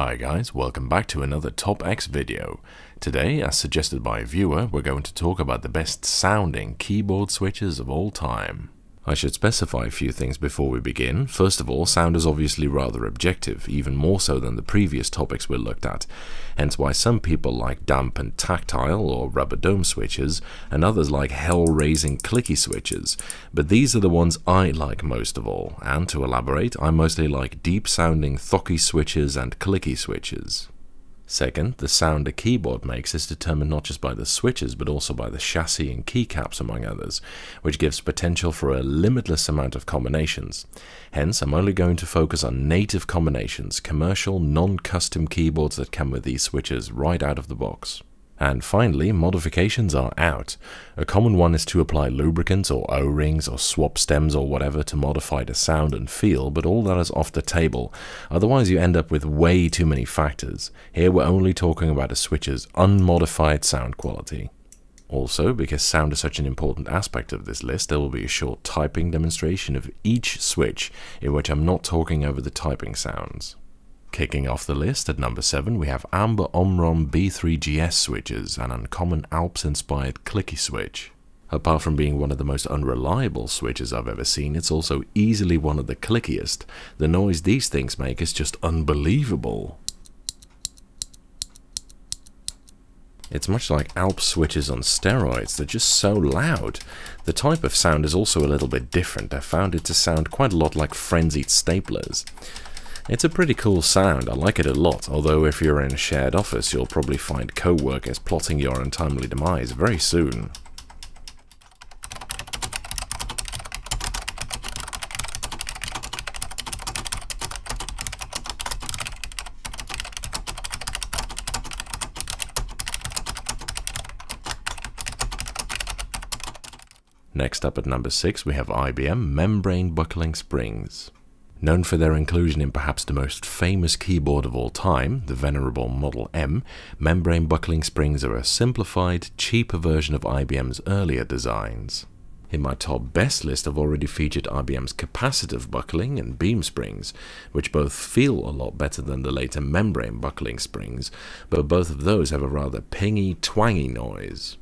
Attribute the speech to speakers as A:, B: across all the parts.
A: Hi guys, welcome back to another Top X video. Today, as suggested by a viewer, we're going to talk about the best sounding keyboard switches of all time. I should specify a few things before we begin. First of all, sound is obviously rather objective, even more so than the previous topics we looked at, hence why some people like damp and tactile or rubber dome switches, and others like hell-raising clicky switches, but these are the ones I like most of all, and to elaborate, I mostly like deep-sounding thocky switches and clicky switches. Second, the sound a keyboard makes is determined not just by the switches but also by the chassis and keycaps among others, which gives potential for a limitless amount of combinations. Hence, I'm only going to focus on native combinations, commercial, non-custom keyboards that come with these switches right out of the box. And finally, modifications are out. A common one is to apply lubricants or O-rings or swap stems or whatever to modify the sound and feel, but all that is off the table. Otherwise you end up with way too many factors. Here we're only talking about a switch's unmodified sound quality. Also, because sound is such an important aspect of this list, there will be a short typing demonstration of each switch in which I'm not talking over the typing sounds. Kicking off the list at number 7 we have Amber Omron B3GS switches, an uncommon Alps-inspired clicky switch. Apart from being one of the most unreliable switches I've ever seen, it's also easily one of the clickiest. The noise these things make is just unbelievable. It's much like Alps switches on steroids, they're just so loud. The type of sound is also a little bit different, I found it to sound quite a lot like frenzied staplers. It's a pretty cool sound, I like it a lot, although if you're in a shared office you'll probably find co-workers plotting your untimely demise very soon. Next up at number 6 we have IBM Membrane Buckling Springs. Known for their inclusion in perhaps the most famous keyboard of all time, the venerable Model M, membrane buckling springs are a simplified, cheaper version of IBM's earlier designs. In my top best list I've already featured IBM's capacitive buckling and beam springs, which both feel a lot better than the later membrane buckling springs, but both of those have a rather pingy, twangy noise.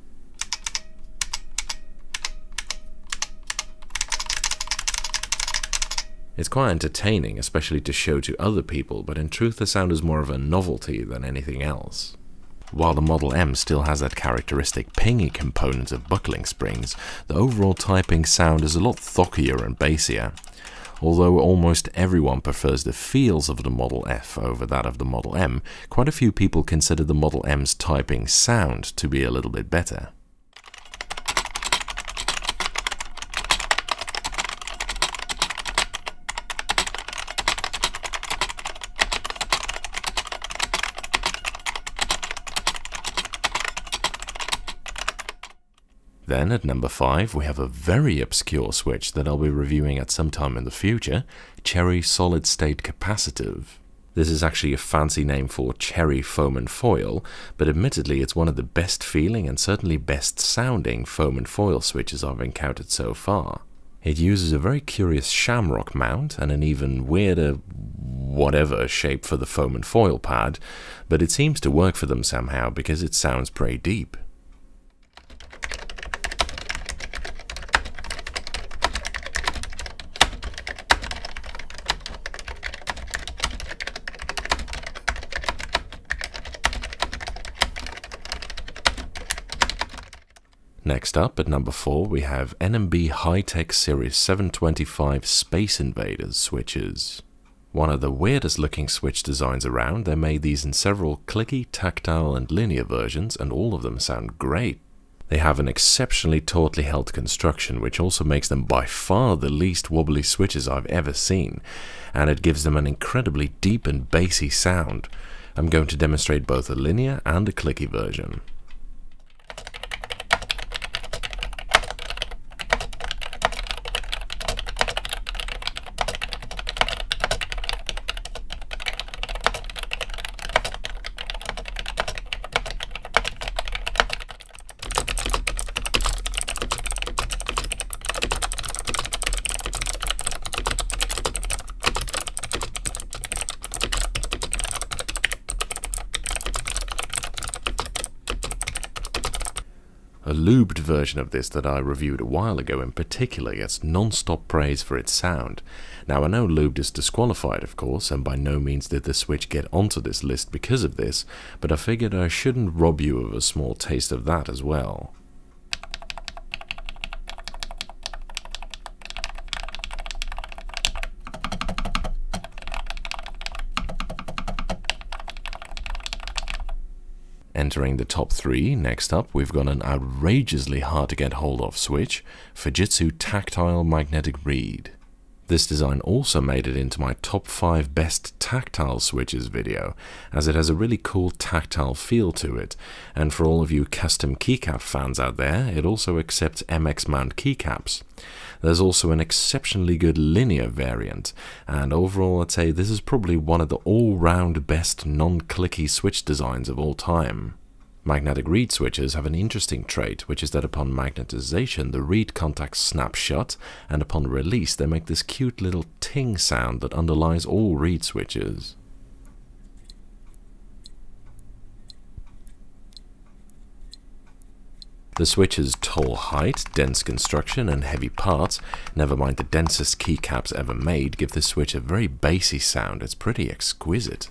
A: It's quite entertaining, especially to show to other people, but in truth the sound is more of a novelty than anything else. While the Model M still has that characteristic pingy component of buckling springs, the overall typing sound is a lot thockier and bassier. Although almost everyone prefers the feels of the Model F over that of the Model M, quite a few people consider the Model M's typing sound to be a little bit better. Then at number 5 we have a very obscure switch that I'll be reviewing at some time in the future, Cherry Solid State Capacitive. This is actually a fancy name for cherry foam and foil, but admittedly it's one of the best feeling and certainly best sounding foam and foil switches I've encountered so far. It uses a very curious shamrock mount and an even weirder whatever shape for the foam and foil pad, but it seems to work for them somehow because it sounds pretty deep. Next up, at number 4, we have NMB Hi-Tek Series 725 Space Invaders switches. One of the weirdest looking switch designs around, they made these in several clicky, tactile and linear versions, and all of them sound great. They have an exceptionally tautly held construction, which also makes them by far the least wobbly switches I've ever seen, and it gives them an incredibly deep and bassy sound. I'm going to demonstrate both a linear and a clicky version. A lubed version of this that I reviewed a while ago in particular gets non-stop praise for its sound. Now I know lubed is disqualified of course, and by no means did the Switch get onto this list because of this, but I figured I shouldn't rob you of a small taste of that as well. Entering the top three, next up we've got an outrageously hard to get hold of switch, Fujitsu Tactile Magnetic Reed. This design also made it into my top 5 best tactile switches video, as it has a really cool tactile feel to it, and for all of you custom keycap fans out there, it also accepts MX mount keycaps. There's also an exceptionally good linear variant, and overall I'd say this is probably one of the all-round best non-clicky switch designs of all time. Magnetic reed switches have an interesting trait, which is that upon magnetization the reed contacts snap shut, and upon release they make this cute little ting sound that underlies all reed switches. The switch's tall height, dense construction, and heavy parts, never mind the densest keycaps ever made, give this switch a very bassy sound. It's pretty exquisite.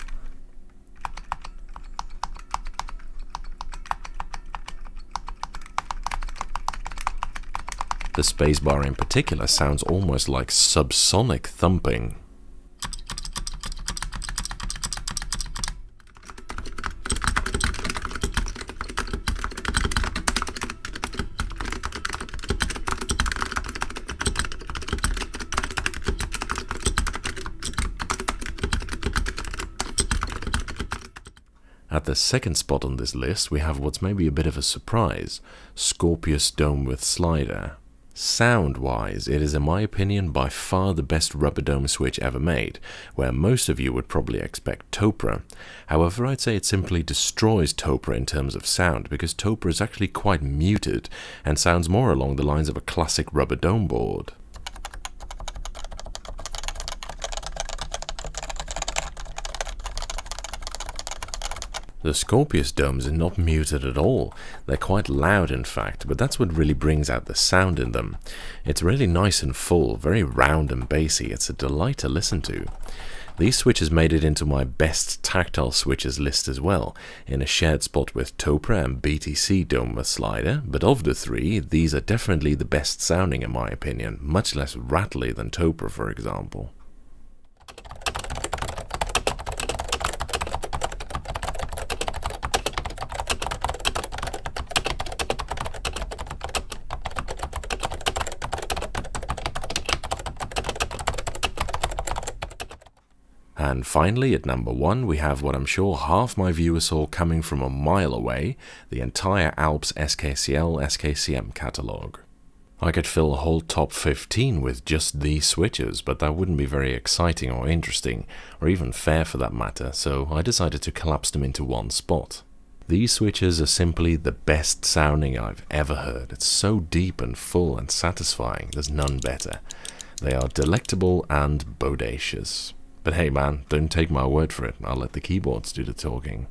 A: The spacebar in particular sounds almost like subsonic thumping. At the second spot on this list, we have what's maybe a bit of a surprise Scorpius Dome with Slider. Sound wise, it is in my opinion by far the best rubber dome switch ever made, where most of you would probably expect Topre. However, I'd say it simply destroys Topre in terms of sound, because Topre is actually quite muted and sounds more along the lines of a classic rubber dome board. The Scorpius domes are not muted at all. They're quite loud in fact, but that's what really brings out the sound in them. It's really nice and full, very round and bassy. It's a delight to listen to. These switches made it into my best tactile switches list as well, in a shared spot with Topre and BTC Dome with Slider, but of the three, these are definitely the best sounding in my opinion, much less rattly than Topre for example. And finally, at number one, we have what I'm sure half my viewers saw coming from a mile away, the entire Alps SKCL SKCM catalogue. I could fill a whole top 15 with just these switches, but that wouldn't be very exciting or interesting, or even fair for that matter, so I decided to collapse them into one spot. These switches are simply the best sounding I've ever heard. It's so deep and full and satisfying, there's none better. They are delectable and bodacious. But hey man, don't take my word for it. I'll let the keyboards do the talking.